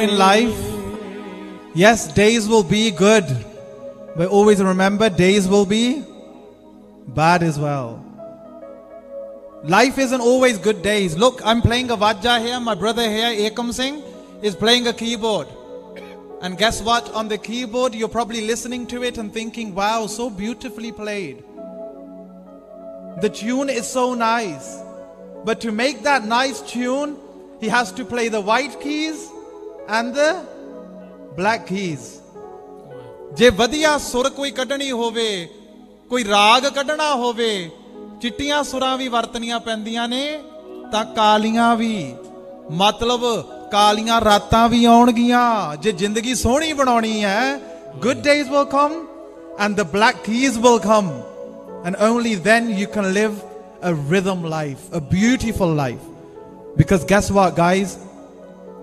in life, yes, days will be good, but always remember days will be bad as well. Life isn't always good days. Look, I'm playing a vajja here. My brother here, Ekam Singh, is playing a keyboard. And guess what? On the keyboard, you're probably listening to it and thinking, wow, so beautifully played. The tune is so nice. But to make that nice tune, he has to play the white keys and the black keys. ਜੇ ਵਧੀਆ ਸੁਰ ਕੋਈ ਕੱਢਣੀ ਹੋਵੇ ਕੋਈ ਰਾਗ ਕੱਢਣਾ ਹੋਵੇ ਚਿੱਟੀਆਂ ਸੁਰਾਂ ਵੀ ਵਰਤਣੀਆਂ ਪੈਂਦੀਆਂ ਨੇ ਤਾਂ ਕਾਲੀਆਂ ਵੀ ਮਤਲਬ ਕਾਲੀਆਂ ਰਾਤਾਂ ਵੀ ਆਉਣਗੀਆਂ ਜੇ ਜ਼ਿੰਦਗੀ ਸੋਹਣੀ ਬਣਾਉਣੀ ਹੈ good days will come and the black keys will come and only then you can live a rhythm life a beautiful life because guess what guys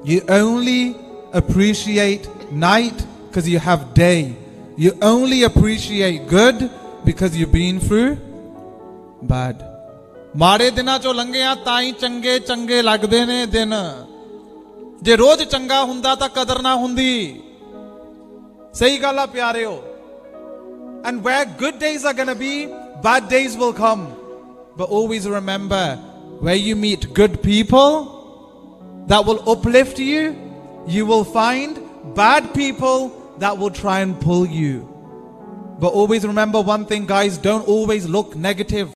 you only appreciate night because you have day. You only appreciate good because you've been through bad. ਮਾੜੇ ਦਿਨਾਂ ਚੋਂ ਲੰਘੇ ਆ ਤਾਂ ਹੀ ਚੰਗੇ ਚੰਗੇ ਲੱਗਦੇ ਨੇ ਦਿਨ ਜੇ ਰੋਜ਼ ਚੰਗਾ ਹੁੰਦਾ ਤਾਂ ਕਦਰ ਨਾ ਹੁੰਦੀ ਸਹੀ ਗੱਲ ਆ ਪਿਆਰਿਓ and where good days are going to be bad days will come but always remember where you meet good people that will uplift you, you will find bad people that will try and pull you. But always remember one thing, guys don't always look negative.